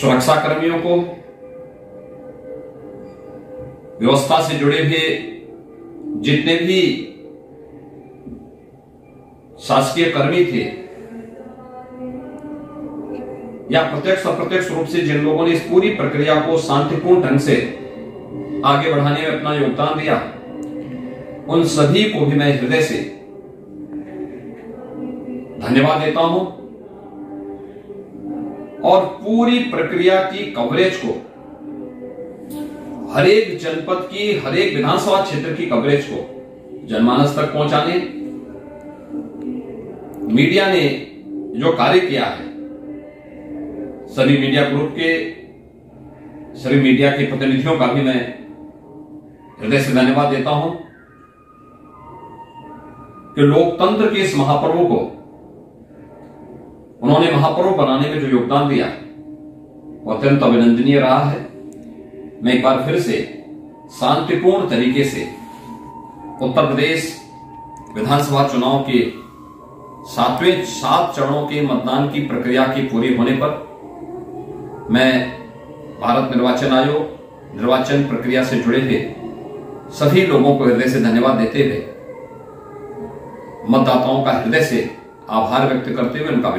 सुरक्षा कर्मियों को व्यवस्था से जुड़े हुए जितने भी शासकीय कर्मी थे या प्रत्यक्ष अप्रत्यक्ष रूप से जिन लोगों ने इस पूरी प्रक्रिया को शांतिपूर्ण ढंग से आगे बढ़ाने में अपना योगदान दिया, उन सभी को भी मैं हृदय से धन्यवाद देता हूँ। और पूरी प्रक्रिया की कवरेज को हर एक जनपद की हर एक विधानसभा क्षेत्र की कवरेज को जनमानस तक पहुँचाने मीडिया ने जो कार्य किया है, सभी मीडिया ग्रुप के, सभी मीडिया के प्रतिनिधियों का भी मैं हृदय से धन्यवाद देता हूँ कि लोकतंत्र के इस महापर्व को उन्होंने महापर्व बनाने में जो योगदान दिया वो अत्यंत अभिनंदनीय रहा है। मैं एक बार फिर से शांतिपूर्ण तरीके से उत्तर प्रदेश विधानसभा चुनाव के सातवें, सात चरणों के मतदान की प्रक्रिया के पूरे होने पर मैं भारत निर्वाचन आयोग, निर्वाचन प्रक्रिया से जुड़े हुए सभी लोगों को हृदय से धन्यवाद देते हुए मतदाताओं का हृदय से आभार व्यक्त करते हुए उनका